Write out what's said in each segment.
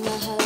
my heart.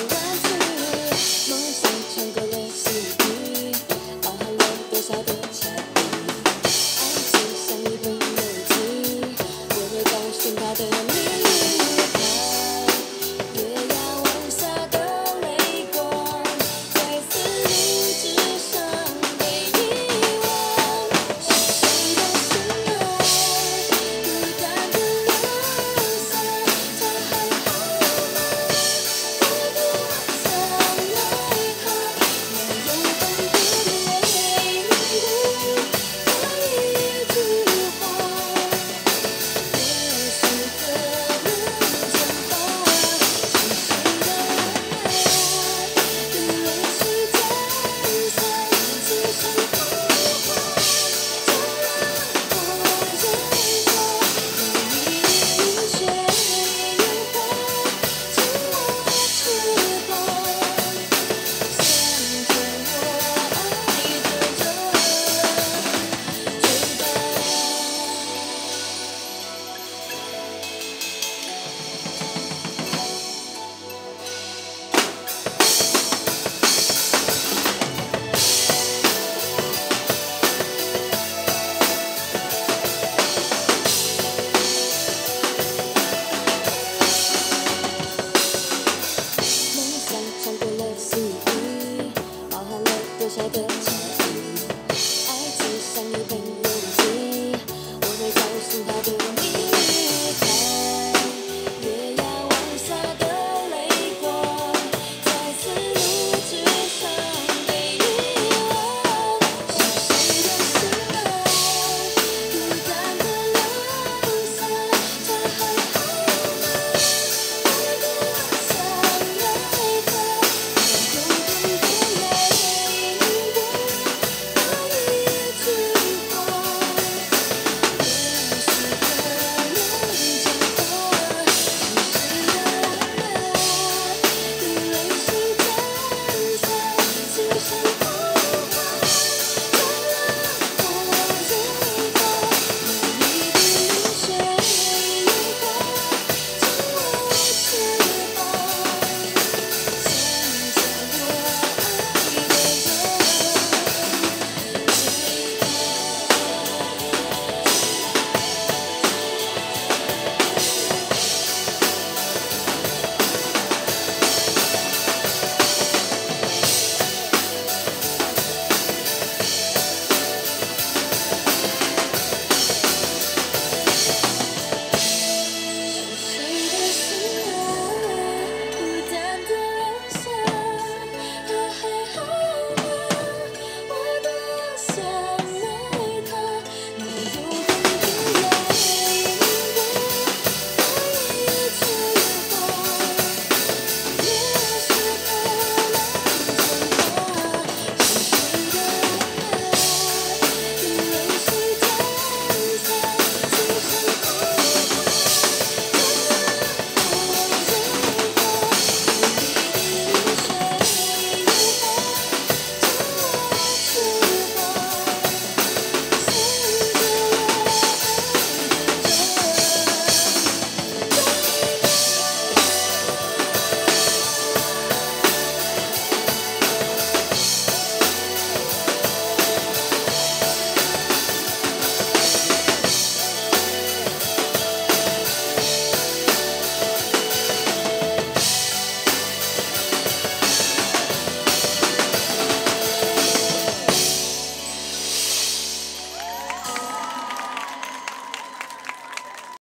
for this.